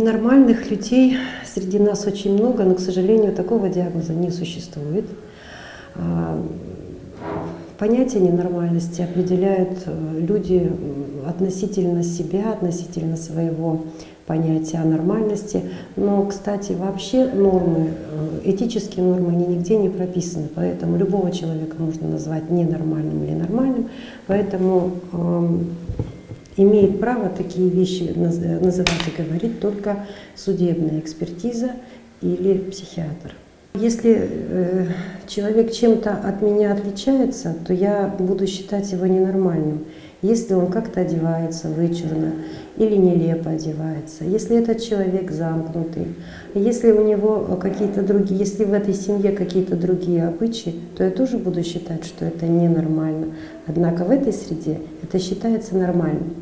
Ненормальных людей среди нас очень много, но, к сожалению, такого диагноза не существует. А, понятие ненормальности определяют э, люди относительно себя, относительно своего понятия о нормальности. Но, кстати, вообще нормы, э, этические нормы, они нигде не прописаны. Поэтому любого человека можно назвать ненормальным или нормальным. Поэтому имеет право такие вещи называть и говорить только судебная экспертиза или психиатр. Если э, человек чем-то от меня отличается, то я буду считать его ненормальным. Если он как-то одевается вычурно или нелепо одевается, если этот человек замкнутый, если у него какие-то другие, если в этой семье какие-то другие обычаи, то я тоже буду считать, что это ненормально. Однако в этой среде это считается нормальным.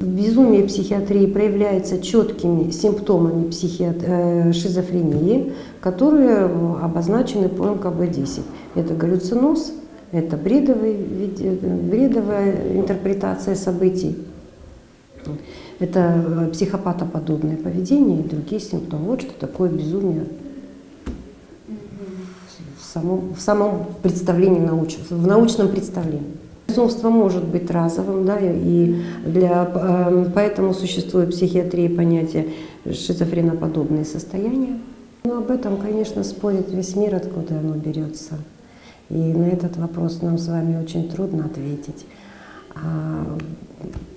Безумие психиатрии проявляется четкими симптомами психиат... Э, шизофрении, которые обозначены по МКБ-10. Это галлюциноз, это бредовый, бредовая интерпретация событий, это психопатоподобное поведение и другие симптомы. Вот что такое безумие в самом, в самом представлении научном, в научном представлении. Безумство может быть разовым, да, и для, эм, поэтому существует в психиатрии понятие шизофреноподобные состояния. Но об этом, конечно, спорит весь мир, откуда оно берется. И на этот вопрос нам с вами очень трудно ответить. А,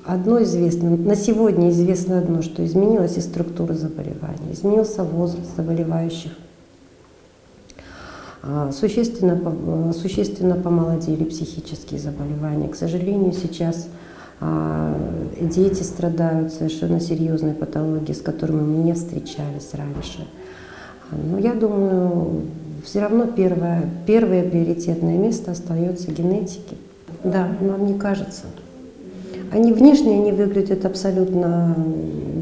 одно известно, на сегодня известно одно, что изменилась и структура заболевания, изменился возраст заболевающих, существенно, э, существенно помолодели психические заболевания. К сожалению, сейчас а, дети страдают совершенно серьезной патологией, с которыми мы не встречались раньше. Но я думаю, все равно первое, первое приоритетное место остается генетики. Да, нам не кажется. Они внешне они выглядят абсолютно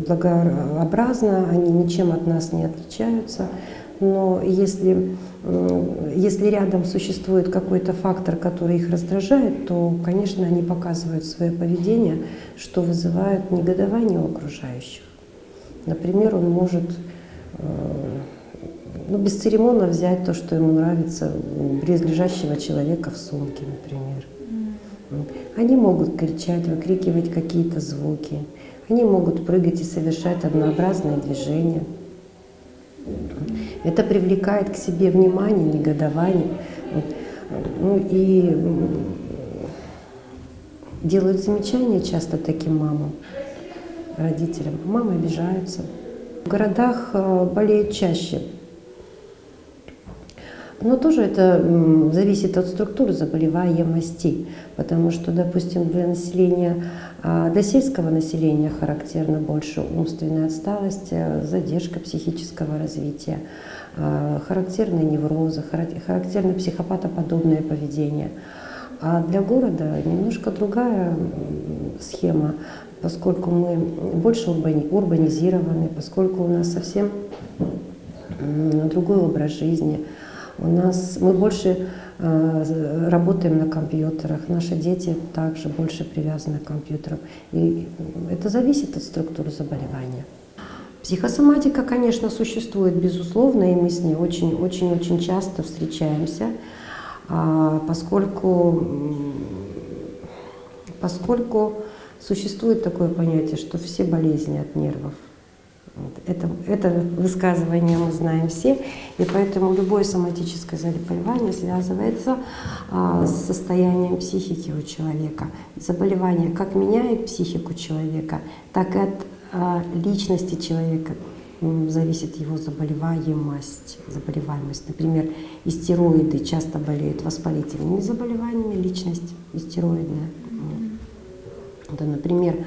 благообразно, они ничем от нас не отличаются. Но если если рядом существует какой-то фактор, который их раздражает, то, конечно, они показывают свое поведение, что вызывает негодование у окружающих. Например, он может э, ну, бесцеремонно взять то, что ему нравится близлежащего человека в сумке, например. Они могут кричать, выкрикивать какие-то звуки. Они могут прыгать и совершать однообразные движения. Это привлекает к себе внимание, негодование. Ну и делают замечания часто таким мамам, родителям. Мамы обижаются. В городах э, болеют чаще. Но тоже это зависит от структуры заболеваемости, потому что, допустим, для населения, а, для сельского населения характерна больше умственная отсталость, э, задержка психического развития. Э, характерны неврозы, характерно психопатоподобное поведение. А для города немножко другая схема, поскольку мы больше урбанизированы, поскольку у нас совсем другой образ жизни. У нас мы больше э, работаем на компьютерах, наши дети также больше привязаны к компьютерам. И это зависит от структуры заболевания. Психосоматика, конечно, существует, безусловно, и мы с ней очень-очень-очень часто встречаемся, а, поскольку, поскольку существует такое понятие, что все болезни от нервов. Это, это высказывание мы знаем все, и поэтому любое соматическое заболевание связывается а, с состоянием психики у человека. Заболевание как меняет психику человека, так и от личности человека зависит его заболеваемость, заболеваемость. Например, истероиды часто болеют воспалительными заболеваниями, личность истероидная. Да, например, а,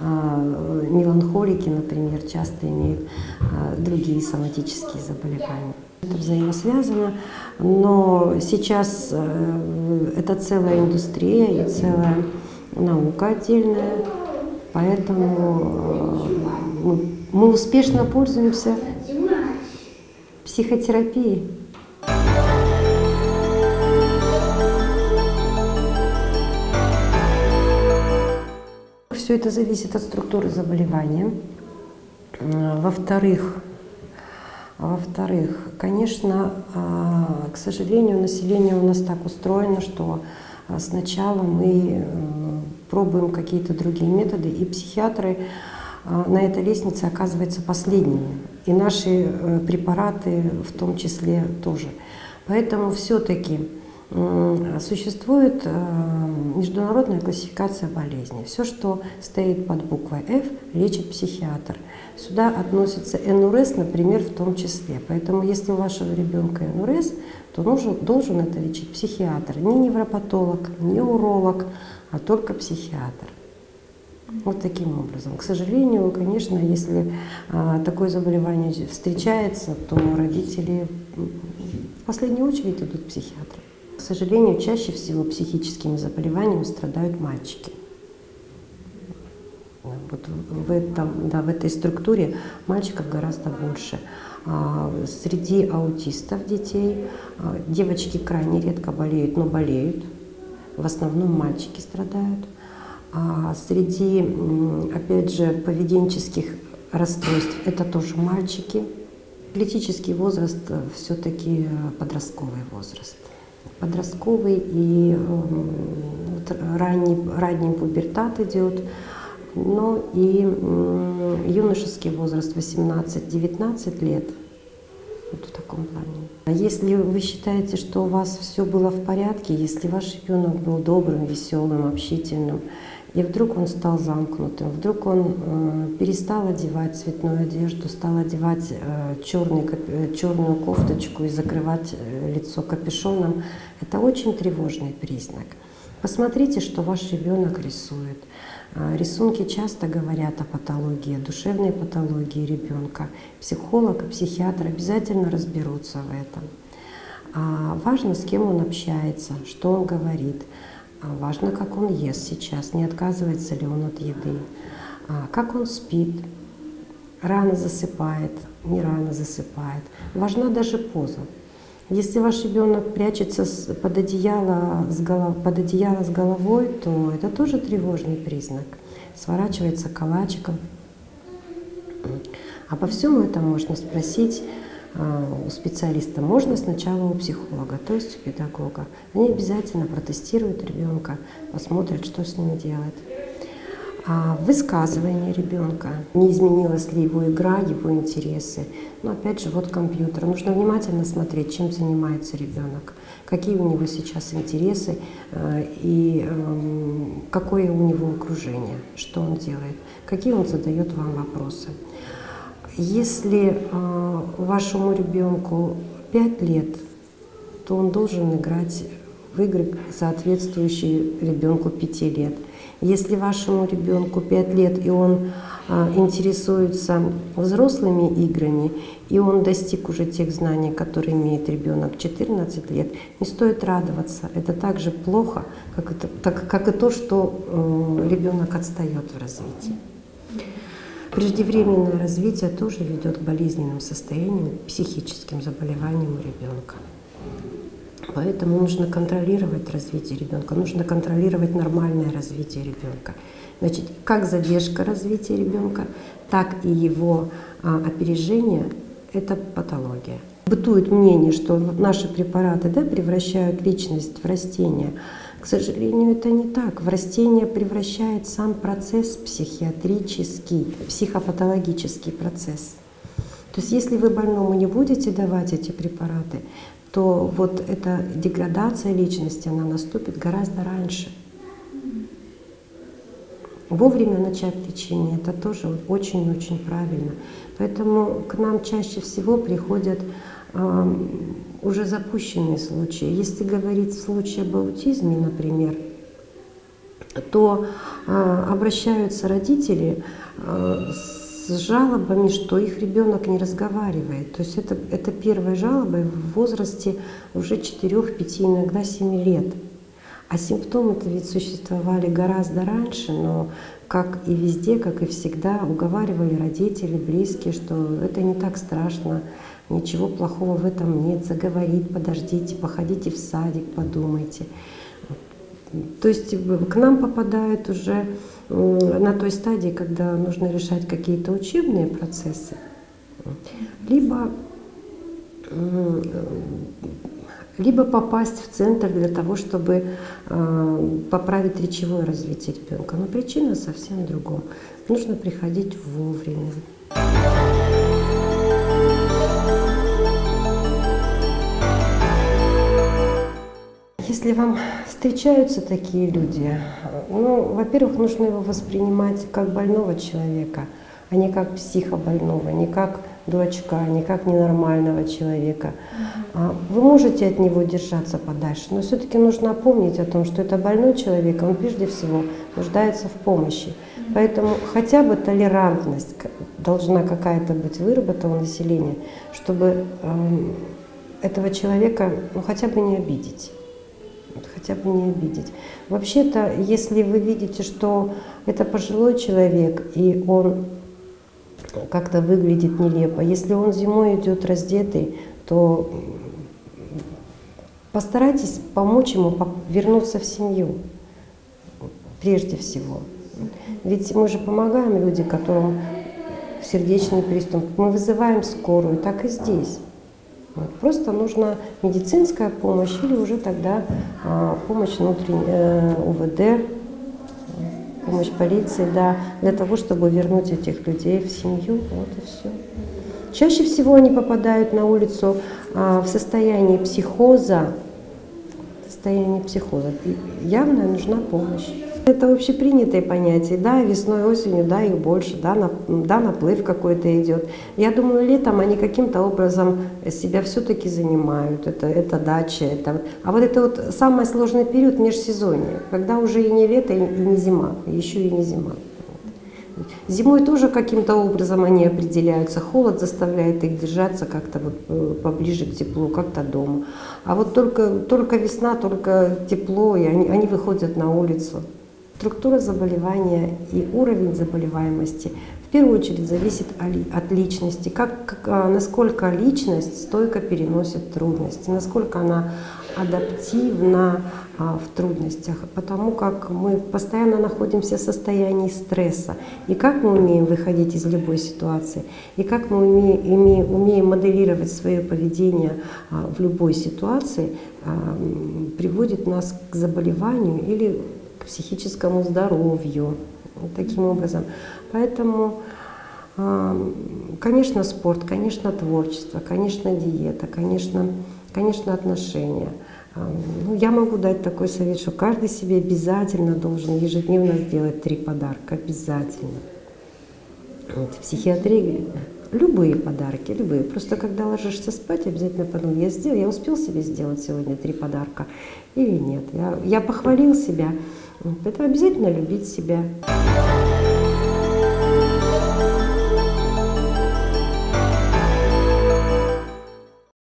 меланхолики, например, часто имеют а, другие соматические заболевания. Это взаимосвязано, но сейчас э, это целая индустрия и целая наука отдельная, Поэтому э, мы успешно пользуемся психотерапией. Все это зависит от структуры заболевания. Во-вторых, во-вторых, конечно, а, к сожалению, население у нас так устроено, что а, сначала мы э, пробуем какие-то другие методы, и психиатры а, на этой лестнице оказываются последними. И наши э, препараты в том числе тоже. Поэтому все-таки существует э, международная классификация болезней. Все, что стоит под буквой F, лечит психиатр. Сюда относится НУРС, например, в том числе. Поэтому если у вашего ребенка НУРС, то нужен, должен это лечить психиатр. Не невропатолог, не уролог, а только психиатр. Вот таким образом. К сожалению, конечно, если а, такое заболевание встречается, то родители в последнюю очередь идут к психиатру. К сожалению, чаще всего психическими заболеваниями страдают мальчики. Вот в, этом, да, в этой структуре мальчиков гораздо больше. А, среди аутистов детей а, девочки крайне редко болеют, но болеют. В основном мальчики страдают. А среди, опять же, поведенческих расстройств это тоже мальчики. Критический возраст э, все-таки подростковый возраст подростковый и эм, вот, ранний, ранний пубертат идет, но и юношеский возраст 18-19 лет. Вот в таком плане. А если вы считаете, что у вас все было в порядке, если ваш ребенок был добрым, веселым, общительным, и вдруг он стал замкнутым, вдруг он э, перестал одевать цветную одежду, стал одевать э, черный, э, черную кофточку и закрывать э, лицо капюшоном. Это очень тревожный признак. Посмотрите, что ваш ребенок рисует. Э, рисунки часто говорят о патологии, о душевной патологии ребенка. Психолог и психиатр обязательно разберутся в этом. А важно, с кем он общается, что он говорит. А важно, как он ест сейчас, не отказывается ли он от еды, а как он спит, рано засыпает, не рано засыпает. Важна даже поза. Если ваш ребенок прячется под одеяло, с голов... под одеяло с головой, то это тоже тревожный признак. Сворачивается калачиком. Обо всем этом можно спросить а, у специалиста, можно сначала у психолога, то есть у педагога. Они обязательно протестируют ребенка, посмотрят, что с ним делать. А высказывание ребенка, не изменилась ли его игра, его интересы. Но опять же, вот компьютер. Нужно внимательно смотреть, чем занимается ребенок, какие у него сейчас интересы а, и эм, какое у него окружение, что он делает, какие он задает вам вопросы. Если э, вашему ребенку 5 лет, то он должен играть в игры, соответствующие ребенку 5 лет. Если вашему ребенку 5 лет, и он э, интересуется взрослыми играми, и он достиг уже тех знаний, которые имеет ребенок 14 лет, не стоит радоваться. Это так же плохо, как, это, так, как и то, что э, ребенок отстает в развитии. Преждевременное развитие тоже ведет к болезненным состояниям, психическим заболеваниям у ребенка. Поэтому нужно контролировать развитие ребенка, нужно контролировать нормальное развитие ребенка. Значит, как задержка развития ребенка, так и его а, опережение – это патология. Бытует мнение, что наши препараты да, превращают личность в растение – к сожалению, это не так. В растение превращает сам процесс психиатрический, психопатологический процесс. То есть если вы больному не будете давать эти препараты, то вот эта деградация личности, она наступит гораздо раньше. Вовремя начать лечение – это тоже очень-очень правильно. Поэтому к нам чаще всего приходят уже запущенные случаи. Если говорить в случае об аутизме, например, то а, обращаются родители а, с жалобами, что их ребенок не разговаривает. То есть это, это первая жалоба в возрасте уже 4, 5, иногда 7 лет. А симптомы-то ведь существовали гораздо раньше, но как и везде, как и всегда, уговаривали родители, близкие, что это не так страшно, Ничего плохого в этом нет. Заговорить, подождите, походите в садик, подумайте. То есть к нам попадают уже на той стадии, когда нужно решать какие-то учебные процессы, либо либо попасть в центр для того, чтобы э, поправить речевое развитие ребенка. Но причина совсем в другом. Нужно приходить вовремя. Если вам встречаются такие люди, ну, во-первых, нужно его воспринимать как больного человека, а не как психобольного, не как дурачка, не как ненормального человека. А вы можете от него держаться подальше, но все-таки нужно помнить о том, что это больной человек, он прежде всего нуждается в помощи. Поэтому хотя бы толерантность должна какая-то быть выработана у населения, чтобы э, этого человека ну, хотя бы не обидеть хотя бы не обидеть. Вообще-то, если вы видите, что это пожилой человек, и он как-то выглядит нелепо. Если он зимой идет раздетый, то постарайтесь помочь ему вернуться в семью прежде всего. Ведь мы же помогаем людям, которым сердечный приступ. Мы вызываем скорую, так и здесь. Вот. Просто нужна медицинская помощь или уже тогда а, помощь внутренней э, УВД, помощь полиции, да, для того, чтобы вернуть этих людей в семью, вот и все. Чаще всего они попадают на улицу а, в состоянии психоза, состоянии психоза. Явно нужна помощь. Это общепринятые понятия, да, весной, осенью, да, их больше, да, на, да, наплыв какой-то идет. Я думаю, летом они каким-то образом себя все-таки занимают, это, это дача, это... А вот это вот самый сложный период межсезонья, когда уже и не лето, и не зима, еще и не зима. Зимой тоже каким-то образом они определяются. Холод заставляет их держаться как-то вот э, поближе к теплу, как-то дома. А вот только, только весна, только тепло, и они, они выходят на улицу. Структура заболевания и уровень заболеваемости в первую очередь зависит от личности, как, а, насколько личность стойко переносит трудности, насколько она адаптивна а, в трудностях, потому как мы постоянно находимся в состоянии стресса. И как мы умеем выходить из любой ситуации, и как мы умеем, умеем, моделировать свое поведение а, в любой ситуации, приводит нас к заболеванию или психическому здоровью. Таким образом. Поэтому, конечно, спорт, конечно, творчество, конечно, диета, конечно, конечно отношения. Ну, я могу дать такой совет, что каждый себе обязательно должен ежедневно сделать три подарка. Обязательно. Вот, в психиатрии любые подарки, любые. Просто когда ложишься спать, обязательно подумай, я сделал, я успел себе сделать сегодня три подарка или нет. Я, я похвалил себя, Поэтому обязательно любить себя.